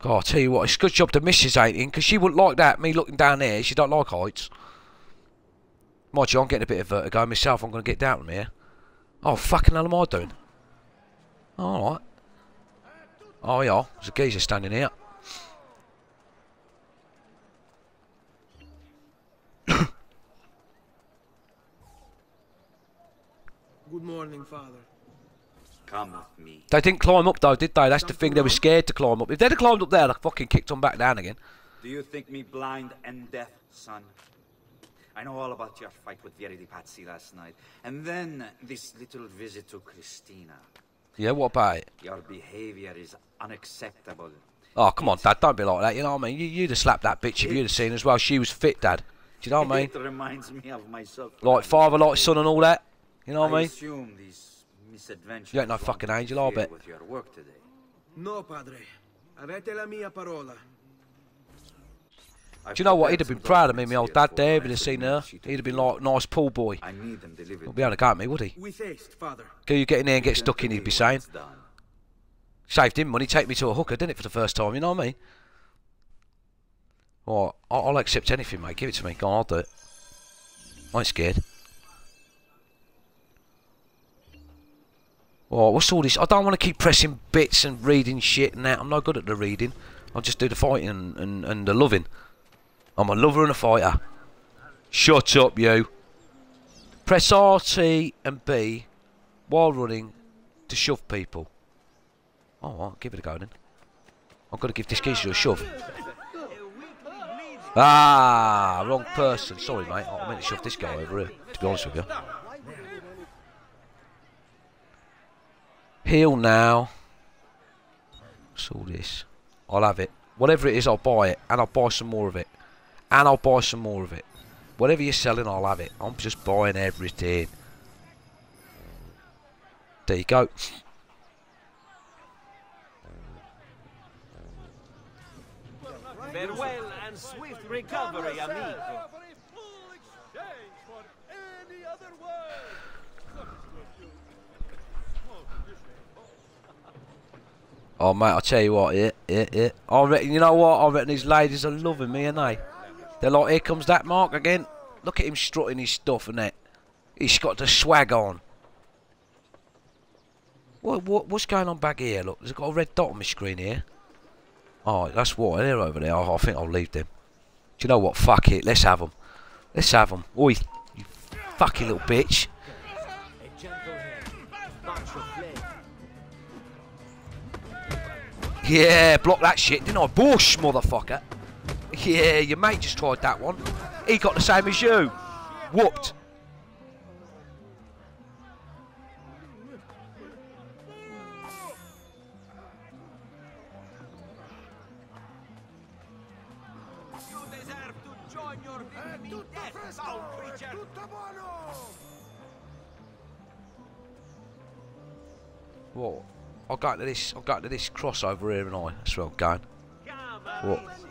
God, I'll tell you what, it's a good job the missus ain't in, because she wouldn't like that, me looking down there. She don't like heights. Mind you, I'm getting a bit of vertigo myself. I'm going to get down from here. Oh, fucking hell am I doing? Alright. Oh, yeah, there's a geezer standing here. Good morning, Father. Come with me. They didn't climb up, though, did they? That's the thing, they were scared to climb up. If they'd have climbed up there, they'd fucking kicked on back down again. Do you think me blind and deaf, son? I know all about your fight with Vieri de' Pazzi last night. And then this little visit to Cristina. Yeah, what about it? Your behavior is unacceptable. Oh, come on, Dad, don't be like that. You know what I mean? You, you'd have slapped that bitch if you'd have seen as well. She was fit, Dad. Do you know what I mean? It reminds me of myself. Like father, like son, and all that. You know what I mean? assume these misadventures. You ain't no fucking angel, I interfere bet. With your work today. No, Padre. Avete la mia parola. I've Do you know what? He'd have been proud of me, my old documents dad here there. for He'd have seen her. He'd have been like, nice pool boy. I need them delivered. He'd be able to go at me, would he? With haste, Father. Go you get in there and get stuck in, he'd be saying. Saved him money, take me to a hooker, didn't it, for the first time, you know what I mean? Well, I'll, I'll accept anything, mate. Give it to me. Go on, I'll do it. I ain't scared. Oh, what's all this? I don't want to keep pressing bits and reading shit and that. I'm no good at the reading. I'll just do the fighting and, and, and the loving. I'm a lover and a fighter. Shut up, you. Press RT and B while running to shove people. Oh, I'll give it a go then. I've got to give this geezer a shove. Ah, wrong person. Sorry, mate. I meant to shove this guy over here, to be honest with you. Heal now. What's all this? I'll have it. Whatever it is, I'll buy it. And I'll buy some more of it. And I'll buy some more of it. Whatever you're selling, I'll have it. I'm just buying everything. There you go. Farewell and swift recovery, amigo. Oh, mate, I'll tell you what, yeah, yeah, yeah. I reckon, you know what? I reckon these ladies are loving me, aren't they? They're like, here comes that Mark again. Look at him strutting his stuff and that. He's got the swag on. What, what, what's going on back here? Look, there's got a red dot on my screen here. Oh, that's what they're over there. I, I think I'll leave them. Do you know what? Fuck it. Let's have them. Let's have them. Oi, you fucking little bitch. Yeah, block that shit, didn't I? Bush, motherfucker. Yeah, your mate just tried that one. He got the same as you. Whooped. What? I'll go to this. I'll go to this crossover here and I. That's where I'm going. What?